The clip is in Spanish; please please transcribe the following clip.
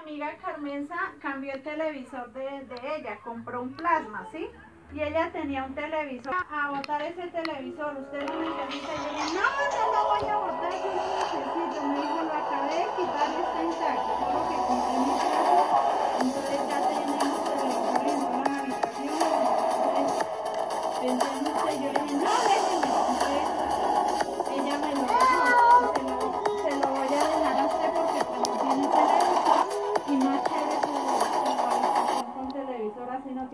amiga Carmenza cambió el televisor de, de ella, compró un plasma, ¿sí? Y ella tenía un televisor. A botar ese televisor, usted no necesita. Yo le dije, no, no lo voy a botar, yo lo necesito. Me dijo, lo acabé de quitar está intacto. Solo que compré mi plasma, entonces ya tenemos televisor en todas las habitaciones. Entonces, yo le dije, no, horas y no